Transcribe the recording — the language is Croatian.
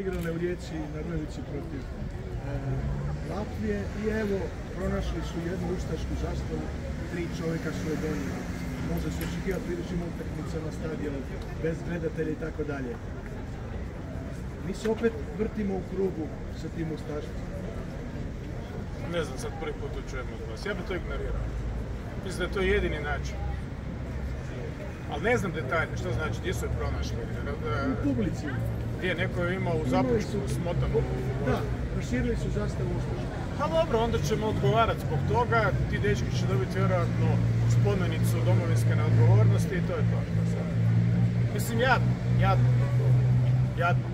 igrale u Rijeci na protiv e, Latvije i evo pronašli su jednu ustašku zastavu, tri čovjeka su je donijeli. Može se očekivati u idućim utakmicama na stadionu, bez gledatelja i tako dalje. Mi se opet vrtimo u krugu sa tim ustaštvom. Ne znam, sad prvi put to čujem od vas. Ja bi to ignorirao. Mislim da je to jedini način. Ali ne znam detalje, što znači, gdje su je pronašli. U publici. Gdje, neko je imao u zapušku smotanu. Da, proširili su zastavu ustaštva. Pa dobro, onda ćemo odgovarati zbog toga. Ti dečki će dobiti vjerojatno spomenicu domovinske neodgovornosti i to je to. Mislim, jadno, jadno. Jadno.